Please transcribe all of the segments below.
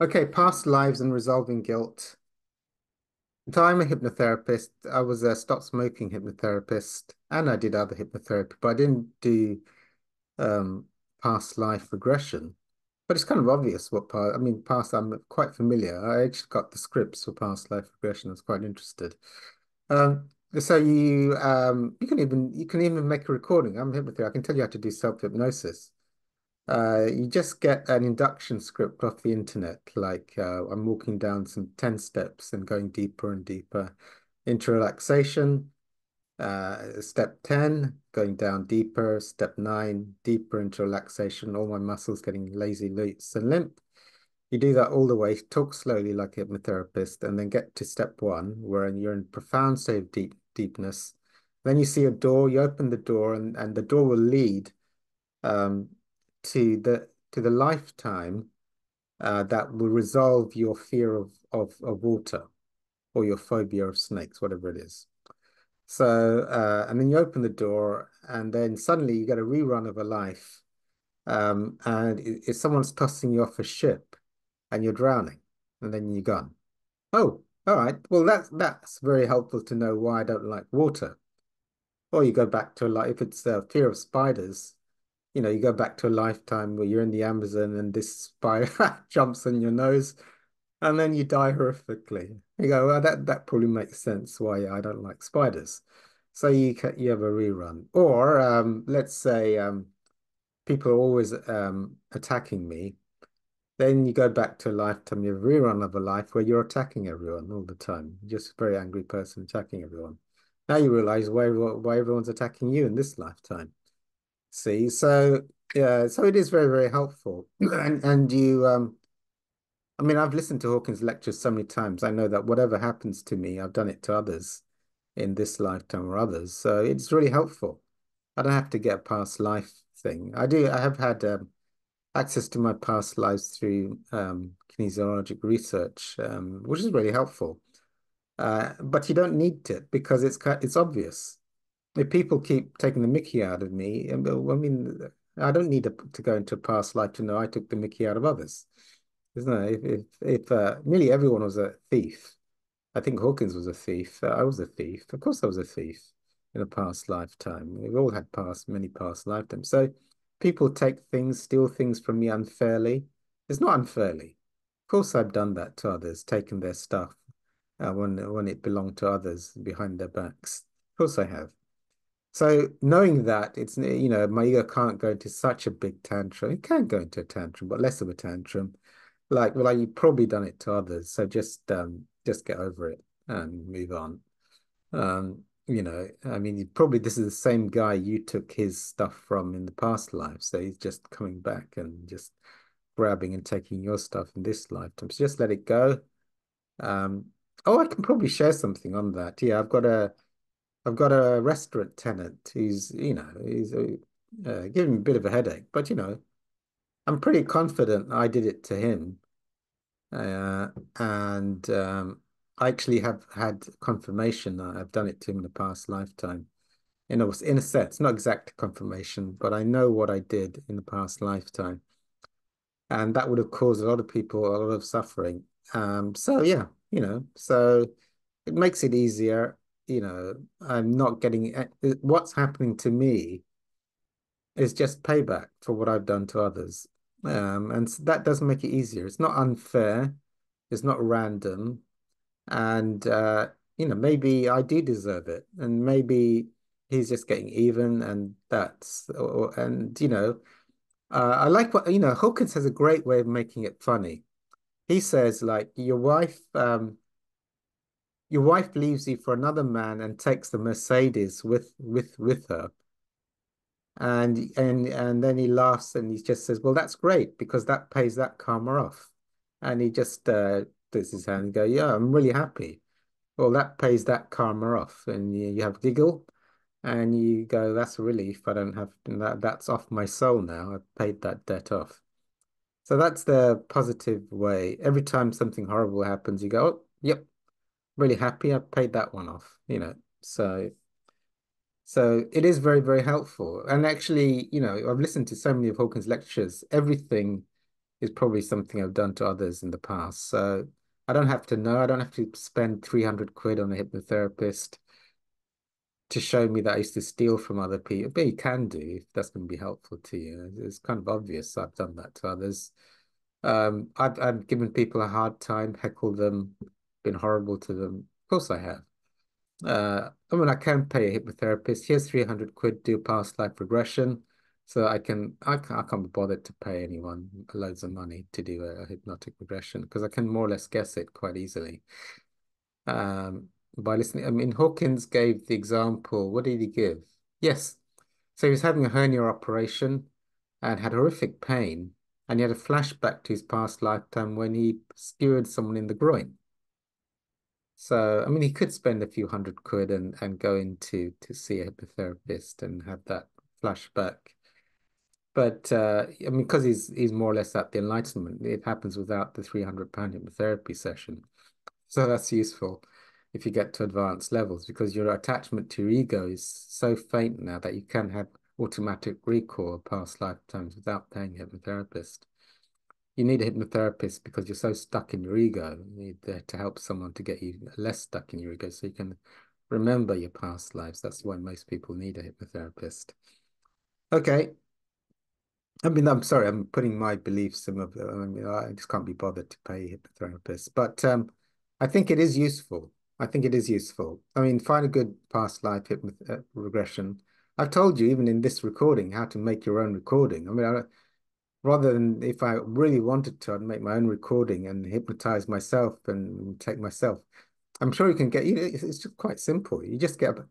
Okay, past lives and resolving guilt. So I'm a hypnotherapist. I was a stop smoking hypnotherapist, and I did other hypnotherapy, but I didn't do um, past life regression. But it's kind of obvious what past. I mean, past. I'm quite familiar. I actually got the scripts for past life regression. I was quite interested. Um, so you um, you can even you can even make a recording. I'm a hypnotherapist. I can tell you how to do self hypnosis. Uh, you just get an induction script off the internet, like uh, I'm walking down some 10 steps and going deeper and deeper into relaxation. Uh, step 10, going down deeper. Step 9, deeper into relaxation. All my muscles getting lazy, loose, and limp. You do that all the way, talk slowly like a hypnotherapist, and then get to step one, where you're in profound state of deep deepness. Then you see a door, you open the door, and, and the door will lead um, to the to the lifetime uh, that will resolve your fear of, of of water or your phobia of snakes, whatever it is. So uh, and then you open the door, and then suddenly you get a rerun of a life, um, and if someone's tossing you off a ship, and you're drowning, and then you're gone. Oh, all right. Well, that's that's very helpful to know why I don't like water. Or you go back to like if it's a fear of spiders, you know, you go back to a lifetime where you're in the Amazon and this spider jumps on your nose and then you die horrifically. You go, well, that, that probably makes sense why I don't like spiders. So you you have a rerun. Or um, let's say um, people are always um, attacking me. Then you go back to a lifetime, you have a rerun of a life where you're attacking everyone all the time. You're just a very angry person attacking everyone. Now you realize why, why everyone's attacking you in this lifetime. See, so yeah, so it is very, very helpful. and and you um I mean, I've listened to Hawkins lectures so many times. I know that whatever happens to me, I've done it to others in this lifetime or others. So it's really helpful. I don't have to get a past life thing. I do, I have had um, access to my past lives through um, kinesiologic research, um, which is really helpful. Uh, but you don't need it because it's it's obvious if people keep taking the mickey out of me, I mean, I don't need to, go into a past life to know I took the mickey out of others. Isn't it? If, if, if uh, nearly everyone was a thief, I think Hawkins was a thief. Uh, I was a thief. Of course, I was a thief in a past lifetime. We've all had past, many past lifetimes. So people take things, steal things from me unfairly. It's not unfairly. Of course, I've done that to others, taken their stuff uh, when when it belonged to others behind their backs. Of course, I have. So knowing that it's you know my ego can't go into such a big tantrum. It can go into a tantrum, but less of a tantrum. Like well, like you've probably done it to others, so just um just get over it and move on. Um, you know, I mean, probably this is the same guy you took his stuff from in the past life, so he's just coming back and just grabbing and taking your stuff in this lifetime. So just let it go. Um, oh, I can probably share something on that. Yeah, I've got a I've got a restaurant tenant who's, you know, he's uh, uh, giving me a bit of a headache, but you know, I'm pretty confident I did it to him. Uh, and um, I actually have had confirmation that I've done it to him in the past lifetime. In a, in a sense, not exact confirmation, but I know what I did in the past lifetime. And that would have caused a lot of people a lot of suffering. Um, so yeah, you know, so it makes it easier you know, I'm not getting what's happening to me is just payback for what I've done to others. Um, and so that doesn't make it easier. It's not unfair. It's not random. And, uh, you know, maybe I do deserve it. And maybe he's just getting even. And that's, or, and, you know, uh, I like what, you know, Hawkins has a great way of making it funny. He says, like, your wife, um, your wife leaves you for another man and takes the Mercedes with with with her. And and and then he laughs and he just says, "Well, that's great because that pays that karma off." And he just uh, puts his hand and go, "Yeah, I'm really happy." Well, that pays that karma off, and you, you have giggle, and you go, "That's a relief. I don't have that. That's off my soul now. I've paid that debt off." So that's the positive way. Every time something horrible happens, you go, oh, "Yep, really happy I paid that one off, you know. So so it is very, very helpful. And actually, you know, I've listened to so many of Hawkins' lectures. Everything is probably something I've done to others in the past. So I don't have to know. I don't have to spend 300 quid on a hypnotherapist to show me that I used to steal from other people. But you can do if that's going to be helpful to you. It's kind of obvious I've done that to others. Um, I've, I've given people a hard time, heckled them, been horrible to them. Of course I have. Uh, I mean, I can pay a hypnotherapist. Here's 300 quid, do past life regression. So I can, I, can, I can't be bothered to pay anyone loads of money to do a, a hypnotic regression because I can more or less guess it quite easily. Um, by listening. I mean, Hawkins gave the example. What did he give? Yes. So he was having a hernia operation and had horrific pain. And he had a flashback to his past lifetime when he skewered someone in the groin. So, I mean, he could spend a few hundred quid and, and go into to see a hypnotherapist and have that flashback. But uh, I mean, because he's he's more or less at the enlightenment, it happens without the 300 pound hypnotherapy session. So that's useful if you get to advanced levels because your attachment to your ego is so faint now that you can have automatic recall of past lifetimes without paying a hypnotherapist. You need a hypnotherapist because you're so stuck in your ego. You need there to help someone to get you less stuck in your ego so you can remember your past lives. That's why most people need a hypnotherapist. Okay. I mean, I'm sorry, I'm putting my beliefs in. I mean, I just can't be bothered to pay a hypnotherapist, but um, I think it is useful. I think it is useful. I mean, find a good past life hypnoth regression. I've told you, even in this recording, how to make your own recording. I mean, I, rather than if I really wanted to, I'd make my own recording and hypnotize myself and take myself. I'm sure you can get, you know, it's just quite simple. You just get a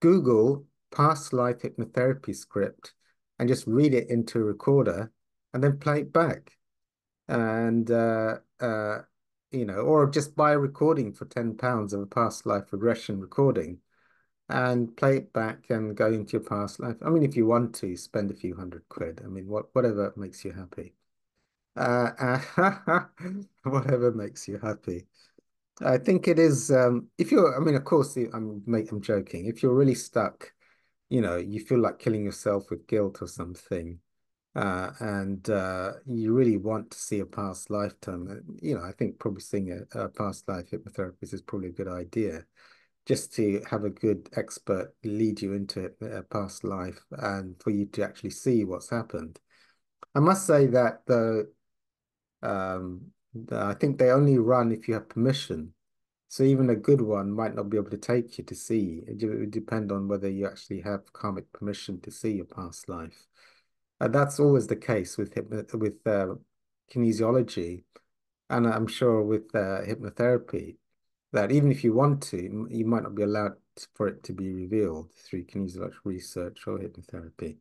Google past life hypnotherapy script and just read it into a recorder and then play it back. And uh, uh, you know, or just buy a recording for 10 pounds of a past life regression recording and play it back and go into your past life. I mean, if you want to spend a few hundred quid, I mean, what whatever makes you happy. Uh, whatever makes you happy. I think it is, um, if you're, I mean, of course, I'm, I'm joking. If you're really stuck, you know, you feel like killing yourself with guilt or something, uh, and uh, you really want to see a past lifetime, uh, you know, I think probably seeing a, a past life hypnotherapist is probably a good idea, just to have a good expert lead you into a past life and for you to actually see what's happened. I must say that though, um, I think they only run if you have permission. So even a good one might not be able to take you to see. It would depend on whether you actually have karmic permission to see your past life. Uh, that's always the case with with uh, kinesiology, and I'm sure with uh, hypnotherapy, that even if you want to, you might not be allowed for it to be revealed through kinesiological research or hypnotherapy.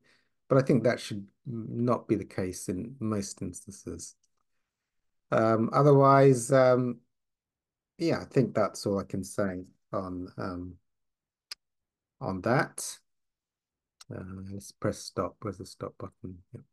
But I think that should not be the case in most instances. Um, otherwise, um, yeah, I think that's all I can say on um, on that. Uh, let's press stop. Where's the stop button? Yep.